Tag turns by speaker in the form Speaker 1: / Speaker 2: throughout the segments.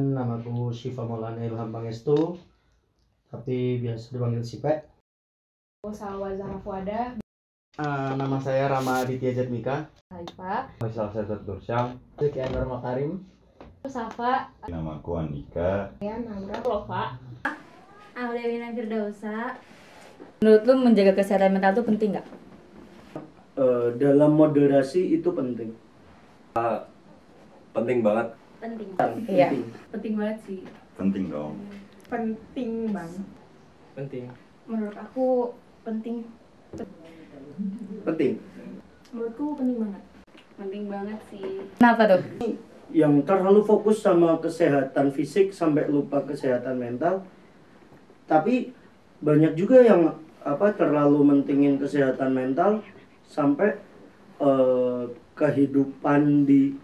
Speaker 1: Perkenalkan, namaku Syifa Maulana Ilham Pangestu, tapi biasa dipanggil Sipe.
Speaker 2: Aku Salwa Zahra Fuada,
Speaker 3: Eh, nama saya Rama Aditya Jatmika.
Speaker 2: Haifa,
Speaker 3: Faisal Sedat Dursyam.
Speaker 1: Zeki Anwar Makarim.
Speaker 2: Safa,
Speaker 4: Namaku Andika.
Speaker 2: Yan, Namra, Lova.
Speaker 5: Aurelina Firdausa. Menurut lu menjaga kesehatan mental itu penting nggak?
Speaker 1: Eh, dalam moderasi itu penting.
Speaker 6: penting banget
Speaker 5: Penting.
Speaker 2: Iya.
Speaker 1: Penting.
Speaker 2: Penting banget sih.
Speaker 4: Penting dong.
Speaker 2: Penting banget.
Speaker 6: penting
Speaker 2: Menurut aku penting.
Speaker 1: Penting.
Speaker 2: Menurutku penting banget.
Speaker 5: Penting banget sih. Kenapa tuh?
Speaker 1: Yang terlalu fokus sama kesehatan fisik sampai lupa kesehatan mental. Tapi banyak juga yang apa terlalu mentingin kesehatan mental sampai eh, kehidupan di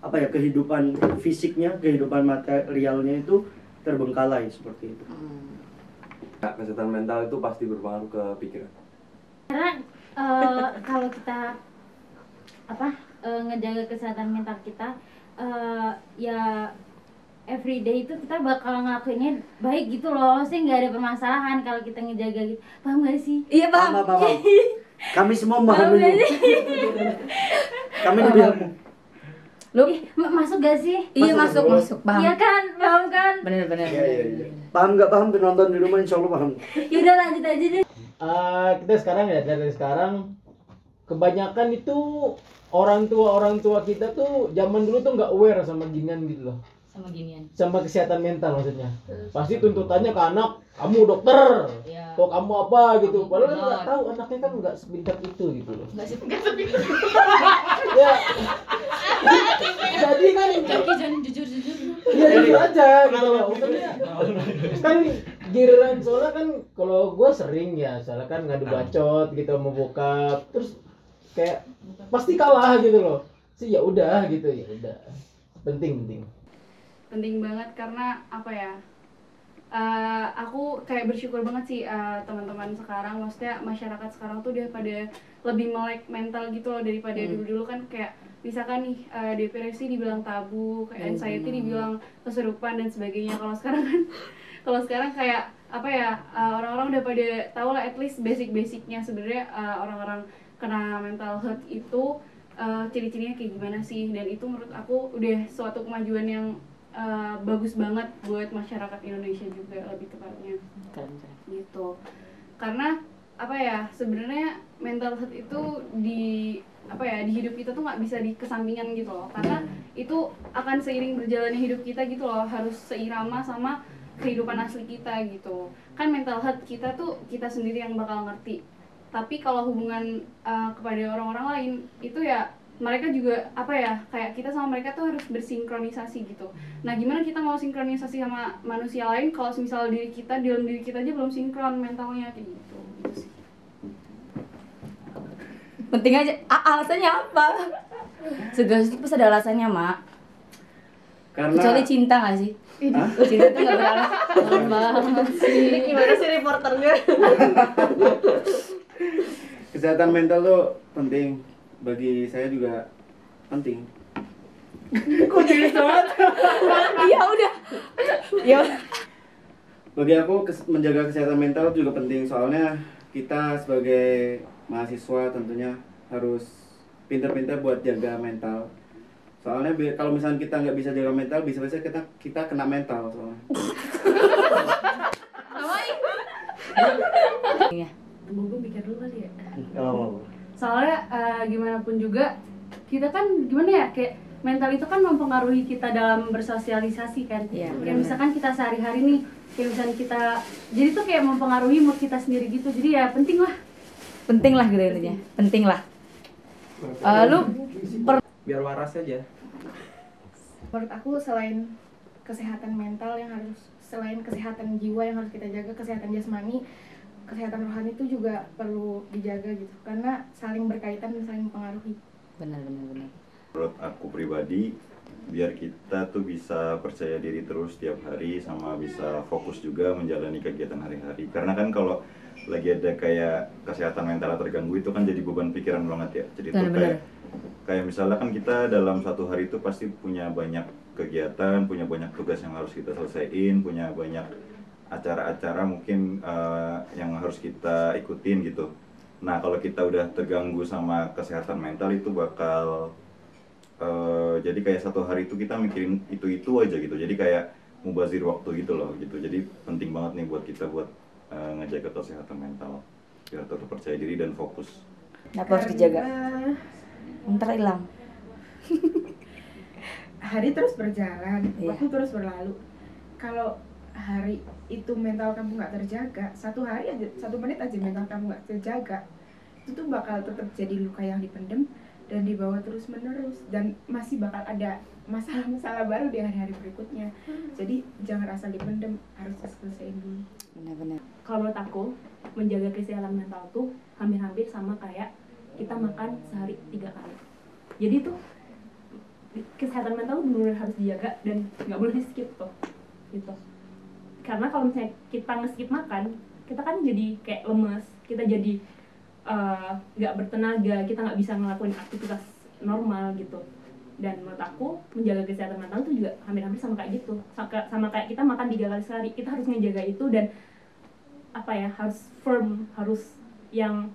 Speaker 1: apa ya kehidupan fisiknya, kehidupan materialnya itu terbengkalai seperti itu.
Speaker 6: Ya, kesehatan mental itu pasti berpengaruh ke pikiran
Speaker 5: Karena eh, kalau kita apa eh, ngejaga kesehatan mental kita eh, ya everyday itu kita bakal ngelakuinnya baik gitu loh sih nggak ada permasalahan kalau kita ngejaga gitu paham gak sih iya
Speaker 1: Paham, paham, paham. Kami semua memahami
Speaker 5: Paham.
Speaker 1: Kami pihakmu.
Speaker 5: Lu? Ma- masuk gak sih?
Speaker 7: Iya masuk masuk paham.
Speaker 5: iya kan? Paham kan?
Speaker 7: Bener bener.
Speaker 1: Paham nggak paham? Penonton di rumah insya Allah paham.
Speaker 5: yaudah lanjut aja deh.
Speaker 3: Eh, kita sekarang ya dari sekarang kebanyakan itu orang tua orang tua kita tuh zaman dulu tuh nggak aware sama ginian gitu loh
Speaker 7: Sama ginian.
Speaker 3: sama kesehatan mental maksudnya. Pasti tuntutannya ke anak kamu dokter.
Speaker 7: Iya.
Speaker 3: atau kamu apa? gitu. Padahal kan nggak tahu anaknya kan nggak sepintar itu gitu loh.
Speaker 7: Enggak sih.
Speaker 3: ya. Jadi kan
Speaker 7: jangan jujur jujur.
Speaker 3: Iya jujur aja gitu loh. Maksudnya kan giliran soalnya kan kalau gue sering ya soalnya kan ngadu bacot gitu mau bokap. Terus kayak pasti kalah gitu loh. Sih ya udah gitu ya udah. Penting penting
Speaker 2: penting banget karena apa ya eh, aku kayak bersyukur banget sih eh, teman-teman sekarang maksudnya masyarakat sekarang tuh dia pada lebih melek mental gitu loh daripada dulu-dulu kan kayak misalkan nih eh, depresi dibilang tabu kayak anxiety dibilang kesurupan dan sebagainya. Kalau sekarang kan kalau sekarang kayak apa ya eh, orang-orang udah pada tahu lah at least basic-basicnya sebenarnya eh, orang-orang kena mental health itu eh, ciri-cirinya kayak gimana sih? Dan itu menurut aku udah suatu kemajuan yang eh, bagus banget buat masyarakat Indonesia juga lebih tepatnya.
Speaker 7: Keren keren.
Speaker 2: gitu. Karena apa ya sebenarnya mental health itu di apa ya di hidup kita tuh nggak bisa dikesampingan gitu loh. Karena itu akan seiring berjalannya hidup kita gitu loh harus seirama sama kehidupan asli kita gitu. Kan mental health kita tuh kita sendiri yang bakal ngerti. Tapi kalau hubungan uh, kepada orang-orang lain itu ya mereka juga apa ya kayak kita sama mereka tuh harus bersinkronisasi gitu nah gimana kita mau sinkronisasi sama manusia lain kalau misal diri kita dalam diri kita aja belum sinkron mentalnya kayak gitu gitu sih
Speaker 7: Penting aja. Ah, alasannya apa? Segala sesuatu pasti ada alasannya mak.
Speaker 1: Karena
Speaker 7: Kecuali cinta gak sih? Cinta tuh gak beralasan banget sih.
Speaker 2: gimana sih reporternya
Speaker 1: kesehatan mental tuh penting bagi saya juga penting. Kok jadi banget?
Speaker 7: Iya udah. Ya
Speaker 1: Bagi aku kes- menjaga kesehatan mental juga penting soalnya kita sebagai mahasiswa tentunya harus pintar-pintar buat jaga mental. Soalnya kalau misalnya kita nggak bisa jaga mental, bisa-bisa kita kita kena mental soalnya.
Speaker 2: gue pikir dulu kali ya
Speaker 1: Oh.
Speaker 2: Soalnya eh, gimana pun juga kita kan gimana ya kayak mental itu kan mempengaruhi kita dalam bersosialisasi kan
Speaker 7: Iya,
Speaker 2: kayak
Speaker 7: benar.
Speaker 2: misalkan kita sehari-hari nih kayak misalkan kita jadi tuh kayak mempengaruhi mood kita sendiri gitu jadi ya penting lah
Speaker 7: penting lah gitu intinya. Penting lah. Eh, lu
Speaker 6: biar waras aja
Speaker 2: menurut aku selain kesehatan mental yang harus selain kesehatan jiwa yang harus kita jaga kesehatan jasmani kesehatan rohani itu juga perlu dijaga gitu karena saling berkaitan dan saling mempengaruhi
Speaker 7: benar benar benar.
Speaker 4: Menurut aku pribadi, biar kita tuh bisa percaya diri terus tiap hari sama bisa fokus juga menjalani kegiatan hari-hari. Karena kan kalau lagi ada kayak kesehatan mental terganggu itu kan jadi beban pikiran banget ya. Jadi tuh
Speaker 7: Benar,
Speaker 4: kayak kayak misalnya kan kita dalam satu hari itu pasti punya banyak kegiatan punya banyak tugas yang harus kita selesaiin punya banyak acara-acara mungkin eh, yang harus kita ikutin gitu nah kalau kita udah terganggu sama kesehatan mental itu bakal eh, jadi kayak satu hari itu kita mikirin itu itu aja gitu jadi kayak mubazir waktu gitu loh gitu jadi penting banget nih buat kita buat eh, ngejaga kesehatan mental biar tetap percaya diri dan fokus
Speaker 7: Kenapa harus dijaga? Ntar hilang.
Speaker 8: hari terus berjalan,
Speaker 7: Iya.
Speaker 8: waktu terus berlalu. Kalau hari itu mental kamu nggak terjaga, satu hari aja, satu menit aja mental kamu nggak terjaga, itu tuh bakal tetap jadi luka yang dipendem dan dibawa terus menerus dan masih bakal ada masalah-masalah baru di hari-hari berikutnya. Jadi jangan asal dipendem, harus diselesaikan dulu.
Speaker 7: Benar-benar.
Speaker 9: kalau menurut aku menjaga kesehatan mental tuh hampir-hampir sama kayak kita makan sehari tiga kali jadi tuh kesehatan mental tuh benar-benar harus dijaga dan nggak boleh di skip tuh gitu karena kalau misalnya kita nge-skip makan kita kan jadi kayak lemes. Kita jadi eh, nggak bertenaga. Kita nggak bisa ngelakuin aktivitas normal gitu. Dan menurut aku menjaga kesehatan mental itu juga hampir-hampir sama kayak gitu. Sama, kayak kita makan tiga kali sehari. Kita harus menjaga itu dan apa ya harus firm. Harus yang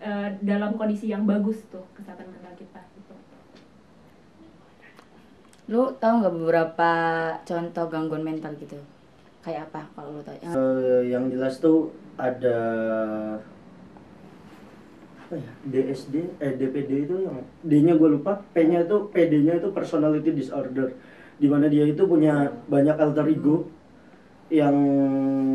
Speaker 9: eh, dalam kondisi yang bagus tuh kesehatan mental kita gitu.
Speaker 7: Lu tahu nggak beberapa contoh gangguan mental gitu? Kayak apa kalau lu tahu? Yang
Speaker 1: Eh, yang jelas tuh ada apa ya DSD eh DPD itu yang D-nya gue lupa P-nya itu PD-nya itu personality disorder di mana dia itu punya banyak alter ego yang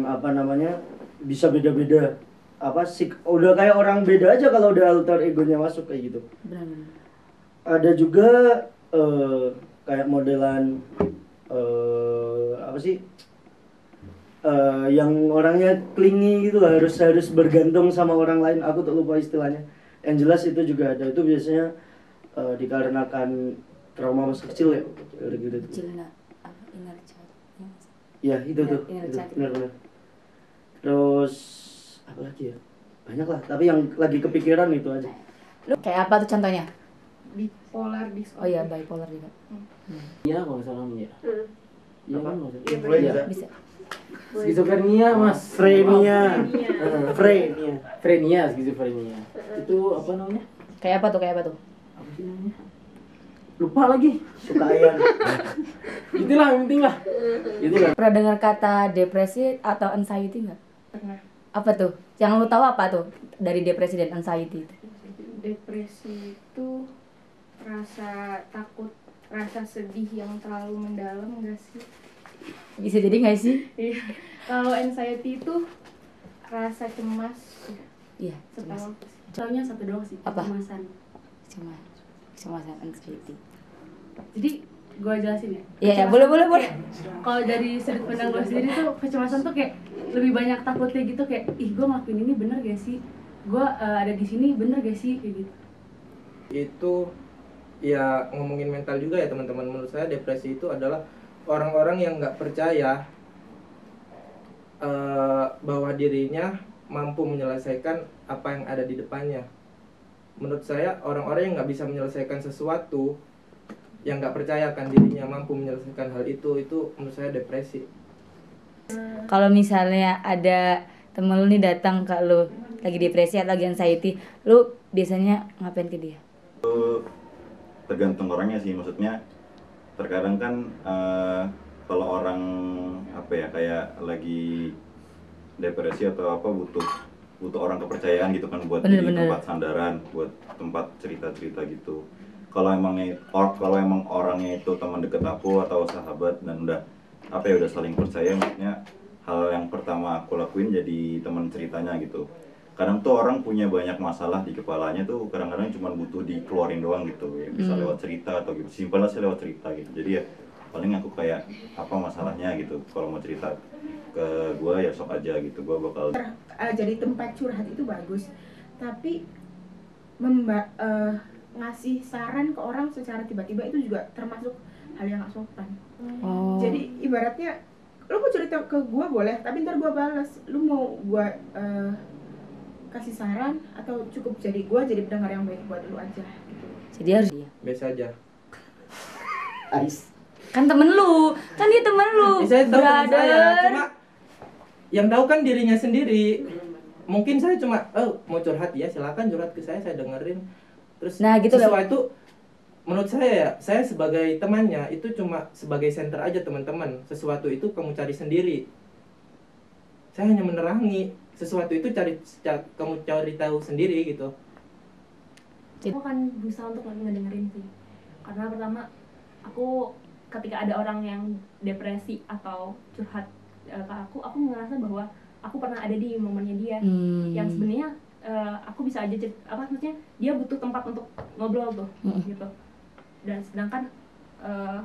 Speaker 1: apa namanya bisa beda-beda apa sih udah kayak orang beda aja kalau udah alter egonya masuk kayak gitu
Speaker 7: benar-benar.
Speaker 1: ada juga eh, kayak modelan eh, apa sih eh, yang orangnya clingy gitu lah harus harus bergantung sama orang lain aku tak lupa istilahnya yang jelas itu juga ada itu biasanya eh, dikarenakan trauma masa kecil ya kayak gitu tuh.
Speaker 7: Kecil inner child. Ya,
Speaker 1: ya itu
Speaker 7: Iya,
Speaker 1: tuh
Speaker 7: inner
Speaker 1: itu,
Speaker 7: child.
Speaker 1: benar-benar terus apa lagi ya banyak lah tapi yang lagi kepikiran itu aja
Speaker 7: Lu kayak apa tuh contohnya?
Speaker 8: Bipolar disorder.
Speaker 7: Oh iya bipolar juga.
Speaker 3: Iya kalau nggak salah namanya. Iya kan maksudnya.
Speaker 1: Influenza.
Speaker 7: Bisa.
Speaker 3: Skizofrenia mas.
Speaker 1: Frenia Frenia
Speaker 3: Frenia, skizofrenia. Itu apa namanya?
Speaker 7: Kayak apa tuh? Kayak apa tuh?
Speaker 3: Apa sih namanya? Lupa lagi.
Speaker 1: suka ayam
Speaker 3: Itulah yang penting lah. Itulah.
Speaker 7: Pernah dengar kata depresi atau anxiety nggak?
Speaker 8: Pernah.
Speaker 7: Apa tuh? Yang lu tahu apa tuh dari depresi dan anxiety?
Speaker 2: depresi itu rasa takut rasa sedih yang terlalu mendalam enggak sih
Speaker 7: Bisa jadi nggak sih?
Speaker 2: Iya. kalau anxiety itu rasa cemas
Speaker 7: Iya. cemas.
Speaker 9: Contohnya satu doang sih,
Speaker 7: Apa?
Speaker 9: kecemasan.
Speaker 7: Cemas. Kecemasan anxiety.
Speaker 9: Jadi gue jelasin ya.
Speaker 7: Iya ya boleh boleh boleh.
Speaker 9: Kalau dari sudut pandang gue sendiri tuh kecemasan tuh kayak lebih banyak takutnya gitu kayak ih gue ngelakuin ini bener gak sih? Gue eh, ada di sini bener gak sih kayak gitu.
Speaker 10: itu ya ngomongin mental juga ya teman-teman menurut saya depresi itu adalah orang-orang yang nggak percaya eh, bahwa dirinya mampu menyelesaikan apa yang ada di depannya menurut saya orang-orang yang nggak bisa menyelesaikan sesuatu yang nggak percaya akan dirinya mampu menyelesaikan hal itu itu menurut saya depresi
Speaker 7: Kalau misalnya ada temen lu nih datang ke lu lagi depresi atau lagi anxiety, lu biasanya ngapain ke dia?
Speaker 4: tergantung orangnya sih maksudnya terkadang kan eh, kalau orang apa ya kayak lagi depresi atau apa butuh butuh orang kepercayaan gitu kan buat jadi
Speaker 7: Bener-bener.
Speaker 4: tempat sandaran buat tempat cerita-cerita gitu kalau emangnya or, kalau emang orangnya itu teman deket aku atau sahabat dan udah apa ya udah saling percaya maksudnya hal yang pertama aku lakuin jadi teman ceritanya gitu kadang tuh orang punya banyak masalah di kepalanya tuh kadang-kadang cuma butuh dikeluarin doang gitu. Ya bisa
Speaker 7: Hmm.
Speaker 4: lewat cerita atau gitu simpelnya sih lewat cerita gitu. Jadi ya paling aku kayak apa masalahnya? gitu. Kalau mau cerita ke gua ya sok aja gitu. Gua bakal
Speaker 8: Eh, jadi tempat curhat itu bagus. Tapi memba eh, ngasih saran ke orang secara tiba-tiba itu juga termasuk hal yang gak sopan.
Speaker 7: Oh.
Speaker 8: jadi ibaratnya lu mau cerita ke gua boleh tapi ntar gua balas lu mau gua eh, kasih saran atau cukup jadi gua jadi pendengar yang baik buat lu aja gitu.
Speaker 7: Jadi harus dia.
Speaker 10: biasa aja.
Speaker 1: Ais.
Speaker 7: Kan temen lu. Kan dia temen lu.
Speaker 10: Ya, saya tahu saya cuma yang tahu kan dirinya sendiri. Mungkin saya cuma oh mau curhat ya silakan curhat ke saya saya dengerin. Terus
Speaker 7: Nah, gitu loh.
Speaker 10: sesuatu menurut saya ya saya sebagai temannya itu cuma sebagai center aja teman-teman. Sesuatu itu kamu cari sendiri. Saya hanya menerangi sesuatu itu cari ca- kamu cari tahu sendiri gitu.
Speaker 9: Aku akan berusaha untuk ngedengerin sih. Karena pertama aku ketika ada orang yang depresi atau curhat eh, ke aku aku ngerasa bahwa aku pernah ada di momennya dia.
Speaker 7: Hmm.
Speaker 9: yang sebenarnya eh, aku bisa aja apa maksudnya dia butuh tempat untuk ngobrol tuh
Speaker 7: Mm.
Speaker 9: gitu. Dan sedangkan eh,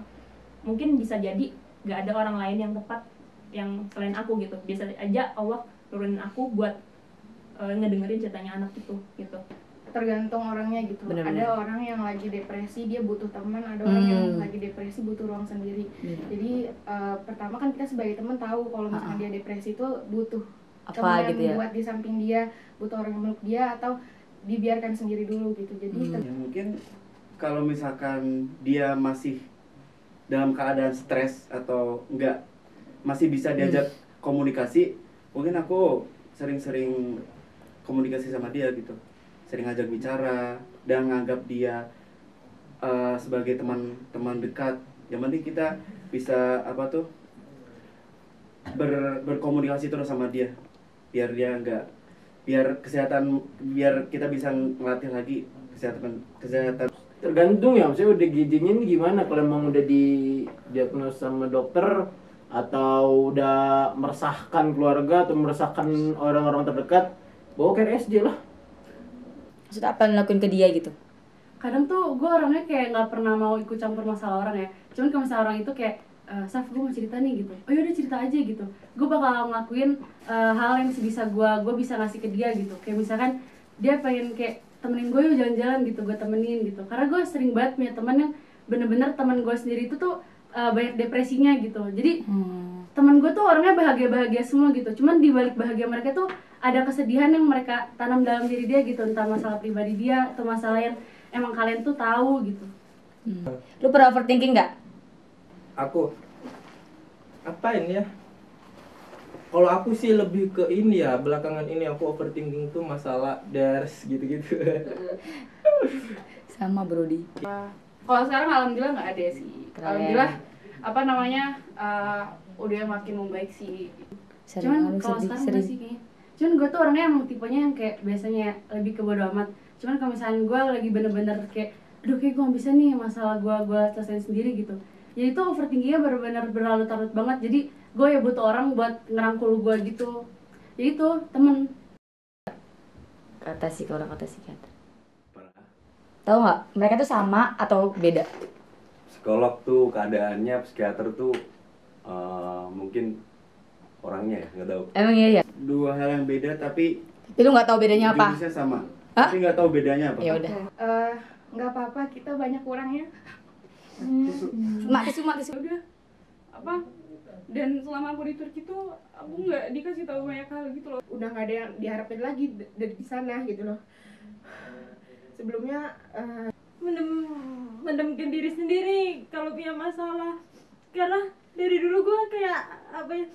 Speaker 9: mungkin bisa jadi nggak ada orang lain yang tepat yang selain aku gitu. Bisa aja Allah turunin aku buat eh, ngedengerin ceritanya anak itu gitu
Speaker 8: tergantung orangnya gitu
Speaker 7: Bener-bener.
Speaker 8: ada orang yang lagi depresi dia butuh teman ada orang yang
Speaker 7: Hmm.
Speaker 8: lagi depresi butuh ruang sendiri
Speaker 7: Iya.
Speaker 8: jadi eh, pertama kan kita sebagai teman tahu kalau misalnya dia depresi itu butuh
Speaker 7: Apa
Speaker 8: teman
Speaker 7: gitu ya?
Speaker 8: buat di samping dia butuh orang yang meluk dia atau dibiarkan sendiri dulu gitu jadi
Speaker 7: Hmm.
Speaker 11: Ya, mungkin kalau misalkan dia masih dalam keadaan stres atau enggak masih bisa diajak komunikasi mungkin aku sering-sering komunikasi sama dia gitu. Sering ajak bicara dan nganggap dia eh, sebagai teman-teman dekat. Yang penting kita bisa apa tuh ber, berkomunikasi terus sama dia. Biar dia enggak biar kesehatan biar kita bisa ngelatih lagi kesehatan kesehatan.
Speaker 3: Tergantung ya maksudnya udah gizinya ini gimana? Kalau emang udah di diagnos sama dokter atau udah meresahkan keluarga atau meresahkan orang-orang terdekat bawa ke RSJ lah.
Speaker 7: Maksud apa yang lakuin ke dia gitu?
Speaker 12: Kadang tuh gue orangnya kayak nggak pernah mau ikut campur masalah orang ya. Cuman kalau misalnya orang itu kayak "Eh, Saf gue mau cerita nih gitu. Oh yaudah cerita aja gitu. Gue bakal ngelakuin eh, hal yang sebisa gue gue bisa ngasih ke dia gitu. Kayak misalkan dia pengen kayak temenin gue yuk jalan-jalan gitu gue temenin gitu. Karena gue sering banget punya teman yang bener-bener teman gue sendiri itu tuh eh, banyak depresinya gitu. Jadi teman gue tuh orangnya bahagia-bahagia semua gitu. Cuman di balik bahagia mereka tuh ada kesedihan yang mereka tanam dalam diri dia gitu. Entah masalah pribadi dia atau masalah yang emang kalian tuh tahu gitu.
Speaker 7: Lu pernah overthinking nggak?
Speaker 10: Aku apain ya? Kalau aku sih lebih ke ini ya belakangan ini aku overthinking tuh masalah ders gitu-gitu.
Speaker 7: Sama Brody
Speaker 8: kalau sekarang alhamdulillah nggak ada sih.
Speaker 7: Keren.
Speaker 8: alhamdulillah apa namanya eh, udah makin membaik sih.
Speaker 7: Sering
Speaker 8: cuman kalau sekarang
Speaker 7: sering.
Speaker 8: sih kayaknya cuman gue tuh orangnya yang tipenya yang kayak biasanya lebih ke bodo amat. Cuman kalau misalnya gue lagi bener-bener kayak aduh kayak gue bisa nih masalah gue gue selesaiin sendiri gitu. Jadi tuh overthinkingnya bener-bener berlarut-larut banget. Jadi gue ya butuh orang buat ngerangkul gue gitu. Jadi tuh temen.
Speaker 7: Kata sih orang kata psikiater tahu nggak? Mereka tuh sama atau beda?
Speaker 6: Psikolog tuh keadaannya psikiater tuh eh, mungkin orangnya ya nggak tahu.
Speaker 7: Emang iya ya
Speaker 11: dua hal yang beda tapi
Speaker 7: tapi lu nggak tahu bedanya apa?
Speaker 11: jurusnya sama.
Speaker 7: Hah?
Speaker 11: tapi nggak tahu bedanya apa.
Speaker 7: Ya udah.
Speaker 8: Eh, nggak apa-apa kita banyak kurangnya
Speaker 7: mak tisu mak tisu
Speaker 8: udah apa? Dan selama aku di Turki tuh aku nggak dikasih tahu banyak hal gitu loh.
Speaker 13: Udah nggak ada yang diharapin lagi dari di sana gitu loh sebelumnya eh,
Speaker 9: mendem mendemkan diri sendiri kalau punya masalah. Karena dari dulu gue kayak apa ya